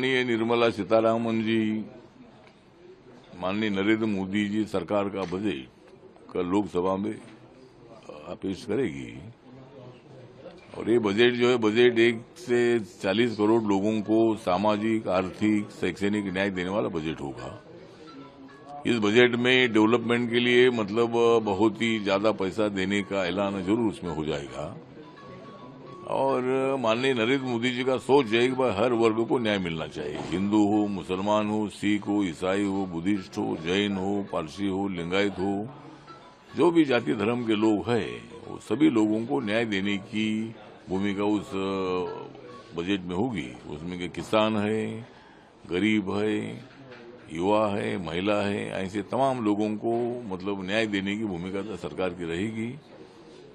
माननीय निर्मला सीतारामन जी, माननीय नरेंद्र मोदी जी सरकार का बजट कल लोकसभा में पेश करेगी। और ये बजट जो है, बजट एक से चालीस करोड़ लोगों को सामाजिक, आर्थिक, शैक्षणिक न्याय देने वाला बजट होगा। इस बजट में डेवलपमेंट के लिए मतलब बहुत ही ज़्यादा पैसा देने का ऐलान ज़रूर उसमें हो जाएगा। और माननीय नरेंद्र मोदी जी का सोच है कि हर वर्ग को न्याय मिलना चाहिए। हिंदू हो, मुसलमान हो, सिख हो, ईसाई हो, बुद्धिस्ट हो, जैन हो, पारसी हो, लिंगायत हो, जो भी जाति धर्म के लोग हैं, वो सभी लोगों को न्याय देने की भूमिका उस बजट में होगी। उसमें के किसान है, गरीब है, युवा है, महिला है, ऐसे तमाम लोगों को मतलब न्याय देने की भूमिका तो सरकार की रहेगी।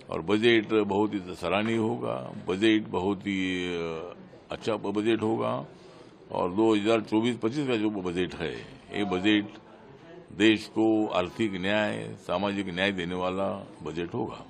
और बजट बहुत ही सराहनीय होगा बजट बहुत ही अच्छा बजट होगा और 2024-25 का जो बजट है, ये बजट देश को आर्थिक न्याय, सामाजिक न्याय देने वाला बजट होगा।